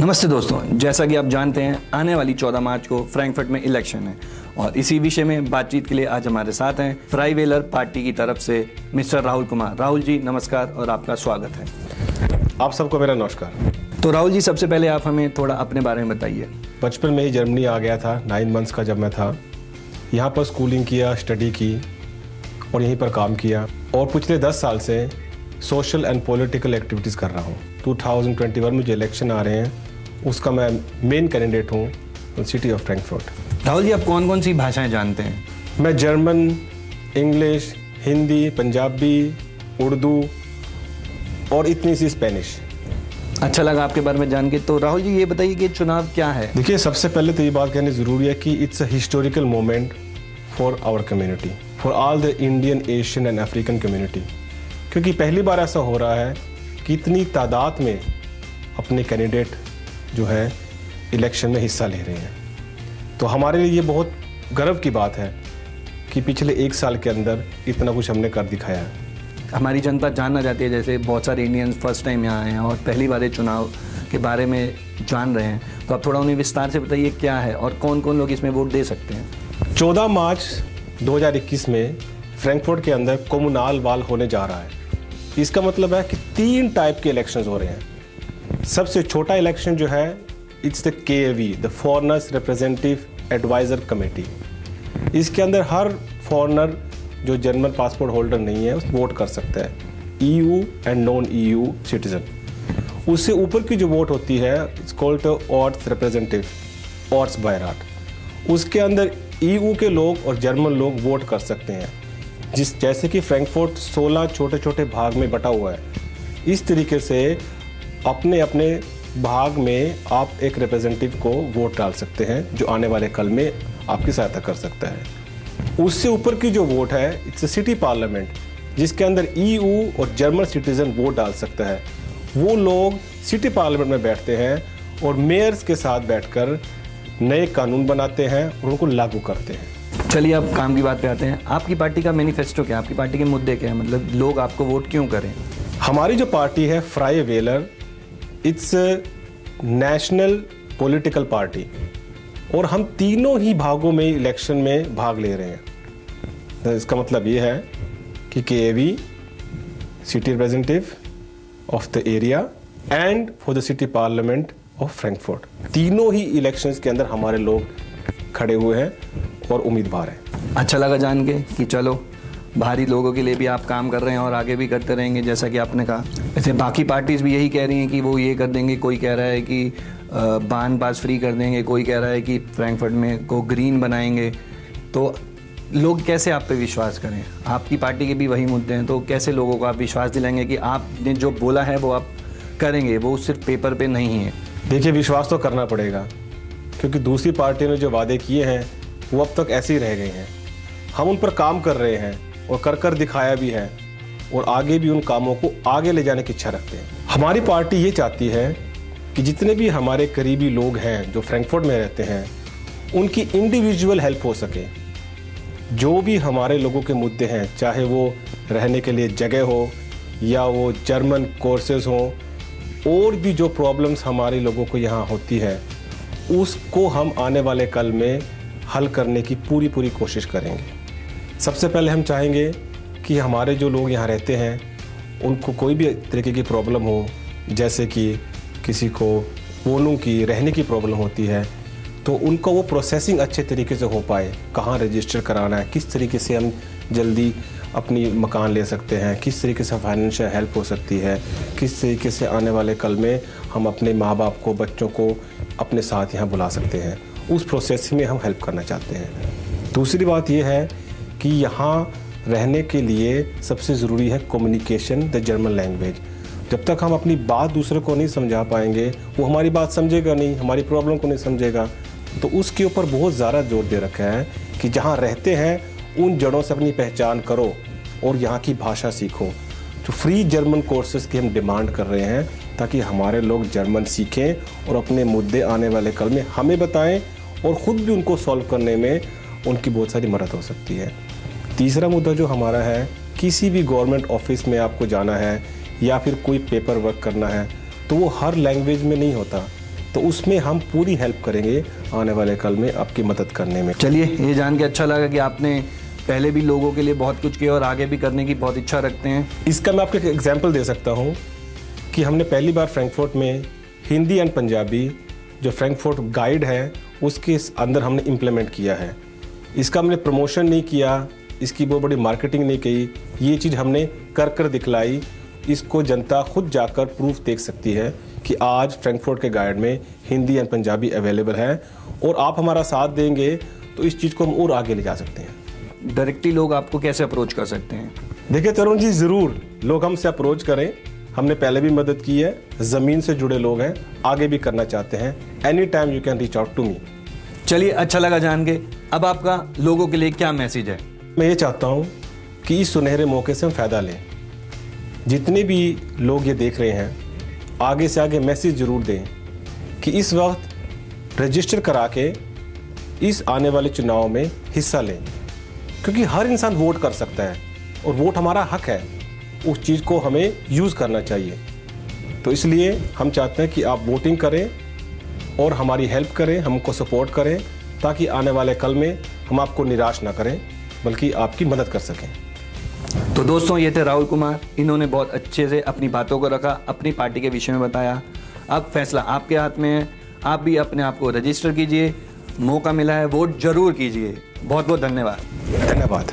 नमस्ते दोस्तों जैसा कि आप जानते हैं आने वाली 14 मार्च को फ्रैंकफर्ट में इलेक्शन है। और इसी विषय में बातचीत के लिए आज हमारे साथ हैं फ्राई वेलर पार्टी की तरफ़ से मिस्टर राहुल कुमार। राहुल जी नमस्कार और आपका स्वागत है। आप सबको मेरा नमस्कार। तो राहुल जी सबसे पहले आप हमें थोड़ा अपने बारे में बताइए। बचपन में ही जर्मनी आ गया था नाइन मंथ्स का जब मैं था। यहाँ पर स्कूलिंग किया स्टडी की और यहीं पर काम किया। और पिछले दस साल से सोशल एंड पॉलिटिकल एक्टिविटीज़ कर रहा हूँ। 2021 में जो इलेक्शन आ रहे हैं उसका मैं मेन कैंडिडेट हूँ city of Frankfurt Rahul ji आप कौन कौन सी भाषाएँ जानते हैं? मैं जर्मन इंग्लिश हिंदी पंजाबी उर्दू और इतनी सी स्पेनिश। अच्छा लगा आपके बारे में जान के। तो राहुल जी ये बताइए कि चुनाव क्या है? देखिए सबसे पहले तो ये बात कहनी ज़रूरी है कि it's a historical moment for our community for all the Indian Asian and African community क्योंकि पहली बार ऐसा हो रहा है कि इतनी तादाद में अपने कैंडिडेट जो है इलेक्शन में हिस्सा ले रहे हैं। तो हमारे लिए ये बहुत गर्व की बात है कि पिछले एक साल के अंदर इतना कुछ हमने कर दिखाया। है हमारी जनता जानना चाहती है जैसे बहुत सारे इंडियंस फ़र्स्ट टाइम यहाँ आए हैं और पहली बार चुनाव के बारे में जान रहे हैं। तो आप थोड़ा उन्हें विस्तार से बताइए क्या है और कौन कौन लोग इसमें वोट दे सकते हैं? 14 मार्च 2021 में फ्रैंकफर्ट के अंदर कोमुनाल वाल होने जा रहा है। इसका मतलब है कि तीन टाइप के इलेक्शंस हो रहे हैं। सबसे छोटा इलेक्शन जो है it's the K V the foreigners representative advisor committee इसके अंदर हर फॉरनर जो जर्मन पासपोर्ट होल्डर नहीं है वोट कर सकता है। EU and non EU citizen उससे ऊपर की जो वोट होती है it's called Orts representative Ortsbeirat उसके अंदर ईयू के लोग और जर्मन लोग वोट कर सकते हैं। जिस, जैसे कि फ्रैंकफर्ट 16 छोटे छोटे भाग में बटा हुआ है। इस तरीके से अपने अपने भाग में आप एक रिप्रेजेंटेटिव को वोट डाल सकते हैं जो आने वाले कल में आपकी सहायता कर सकता है। उससे ऊपर की जो वोट है इट्स सिटी पार्लियामेंट जिसके अंदर ईयू e और जर्मन सिटीजन वोट डाल सकता है। वो लोग सिटी पार्लियामेंट में बैठते हैं और मेयर्स के साथ बैठकर नए कानून बनाते हैं और उनको लागू करते हैं। चलिए अब काम की बात पे आते हैं। आपकी पार्टी का मैनिफेस्टो क्या है? आपकी पार्टी के मुद्दे क्या है? मतलब लोग आपको वोट क्यों करें? हमारी जो पार्टी है Freie Wähler it's national political party. और हम तीनों ही भागों में इलेक्शन में भाग ले रहे हैं। तो इसका मतलब ये है कि K A V city representative of the area and for the city parliament of Frankfurt तीनों ही इलेक्शंस के अंदर हमारे लोग खड़े हुए हैं और उम्मीदवार हैं। अच्छा लगा जान के कि चलो बाहरी लोगों के लिए भी आप काम कर रहे हैं और आगे भी करते रहेंगे, जैसा कि आपने कहा। ऐसे बाकी पार्टीज़ भी यही कह रही हैं कि वो ये कर देंगे, कोई कह रहा है कि बान पास फ्री कर देंगे, कोई कह रहा है कि फ्रैंकफर्ट में को ग्रीन बनाएँगे। तो लोग कैसे आप पे विश्वास करें? आपकी पार्टी के भी वही मुद्दे हैं तो कैसे लोगों को आप विश्वास दिलाएँगे कि आपने जो बोला है वो आप करेंगे, वो सिर्फ़ पेपर पे नहीं है? देखिए, विश्वास तो करना पड़ेगा, क्योंकि दूसरी पार्टी ने जो वादे किए हैं, वो अब तक ऐसे ही रह गए हैं। हम उन पर काम कर रहे हैं और कर कर दिखाया भी है और आगे भी उन कामों को आगे ले जाने की इच्छा रखते हैं। हमारी पार्टी ये चाहती है कि जितने भी हमारे करीबी लोग हैं जो फ्रैंकफर्ट में रहते हैं, उनकी इंडिविजुअल हेल्प हो सके। जो भी हमारे लोगों के मुद्दे हैं, चाहे वो रहने के लिए जगह हो या वो जर्मन कोर्सेज हों, और भी जो प्रॉब्लम्स हमारे लोगों को यहाँ होती है, उसको हम आने वाले कल में हल करने की पूरी पूरी कोशिश करेंगे। सबसे पहले हम चाहेंगे कि हमारे जो लोग यहाँ रहते हैं, उनको कोई भी तरीके की प्रॉब्लम हो, जैसे कि किसी को फोनों की रहने की प्रॉब्लम होती है तो उनका वो प्रोसेसिंग अच्छे तरीके से हो पाए। कहाँ रजिस्टर कराना है, किस तरीके से हम जल्दी अपनी मकान ले सकते हैं, किस तरीके से फाइनेंशियल हेल्प हो सकती है, किस तरीके से आने वाले कल में हम अपने माँ बाप को, बच्चों को अपने साथ यहाँ बुला सकते हैं। उस प्रोसेस में हम हेल्प करना चाहते हैं। दूसरी बात यह है कि यहाँ रहने के लिए सबसे ज़रूरी है कम्युनिकेशन द जर्मन लैंग्वेज जब तक हम अपनी बात दूसरे को नहीं समझा पाएँगे, वो हमारी बात समझेगा नहीं, हमारी प्रॉब्लम को नहीं समझेगा। तो उसके ऊपर बहुत ज़्यादा ज़ोर दे रखा है कि जहाँ रहते हैं, उन जड़ों से अपनी पहचान करो और यहाँ की भाषा सीखो। तो फ्री जर्मन कोर्सेज की हम डिमांड कर रहे हैं ताकि हमारे लोग जर्मन सीखें और अपने मुद्दे आने वाले कल में हमें बताएँ और ख़ुद भी उनको सॉल्व करने में उनकी बहुत सारी मदद हो सकती है। तीसरा मुद्दा जो हमारा है किसी भी गवर्नमेंट ऑफ़िस में आपको जाना है या फिर कोई पेपर वर्क करना है तो वो हर लैंग्वेज में नहीं होता। तो उसमें हम पूरी हेल्प करेंगे आने वाले कल में आपकी मदद करने में। चलिए ये जान के अच्छा लगा कि आपने पहले भी लोगों के लिए बहुत कुछ किया और आगे भी करने की बहुत इच्छा रखते हैं। इसका मैं आपको एक एग्ज़ाम्पल दे सकता हूँ कि हमने पहली बार फ्रैंकफर्ट में हिंदी एंड पंजाबी जो फ्रैंकफर्ट गाइड है उसके अंदर हमने इम्प्लीमेंट किया है। इसका हमने प्रमोशन नहीं किया इसकी बहुत बड़ी मार्केटिंग नहीं की ये चीज़ हमने कर कर दिखलाई। इसको जनता खुद जाकर प्रूफ देख सकती है कि आज फ्रैंकफर्ट के गाइड में हिंदी एंड पंजाबी अवेलेबल है और आप हमारा साथ देंगे तो इस चीज़ को हम और आगे ले जा सकते हैं। डायरेक्टली लोग आपको कैसे अप्रोच कर सकते हैं? देखिए तरुण जी ज़रूर लोग हमसे अप्रोच करें। हमने पहले भी मदद की है। ज़मीन से जुड़े लोग हैं आगे भी करना चाहते हैं। Any time you can reach out to me चलिए अच्छा लगा जान के। अब आपका लोगों के लिए क्या मैसेज है? मैं ये चाहता हूँ कि इस सुनहरे मौके से हम फ़ायदा लें। जितने भी लोग ये देख रहे हैं, आगे से आगे मैसेज ज़रूर दें कि इस वक्त रजिस्टर करा के इस आने वाले चुनाव में हिस्सा लें। क्योंकि हर इंसान वोट कर सकता है और वोट हमारा हक है। उस चीज़ को हमें यूज़ करना चाहिए। तो इसलिए हम चाहते हैं कि आप वोटिंग करें और हमारी हेल्प करें, हमको सपोर्ट करें, ताकि आने वाले कल में हम आपको निराश ना करें। बल्कि आपकी मदद कर सकें। तो दोस्तों ये थे राहुल कुमार। इन्होंने बहुत अच्छे से अपनी बातों को रखा अपनी पार्टी के विषय में बताया। अब फैसला आपके हाथ में है। आप भी अपने आप को रजिस्टर कीजिए। मौका मिला है वोट ज़रूर कीजिए। बहुत बहुत धन्यवाद। धन्यवाद।